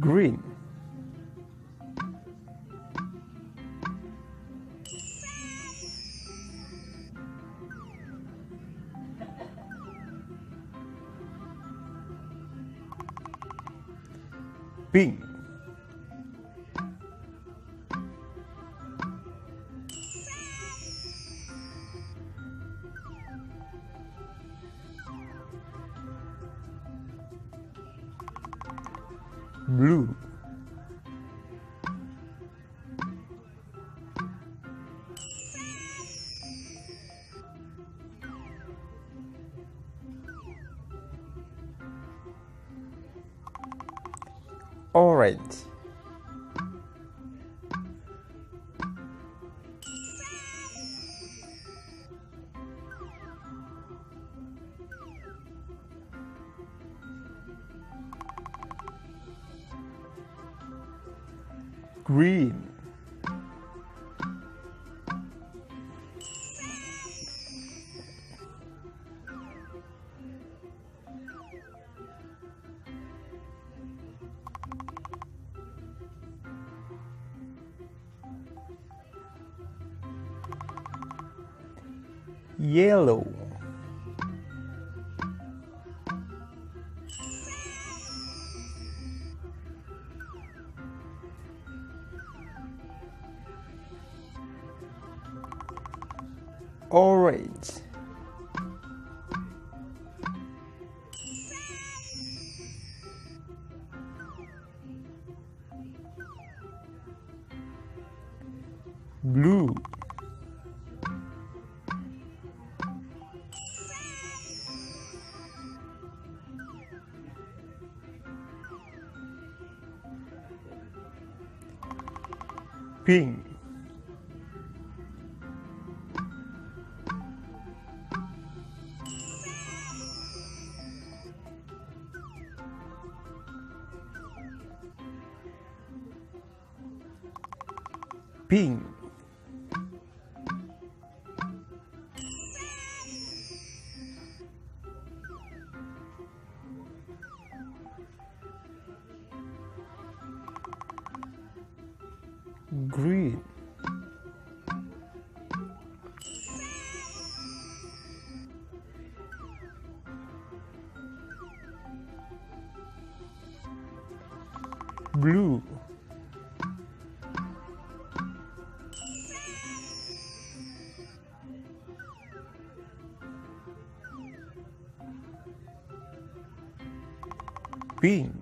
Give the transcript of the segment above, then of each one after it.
green. Pink blue. Orange green. Yellow orange blue. Pink pink green. Blue pink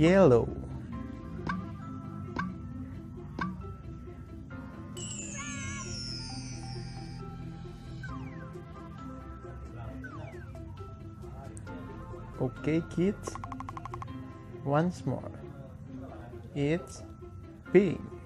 yellow. Okay kids. Once more. It's pink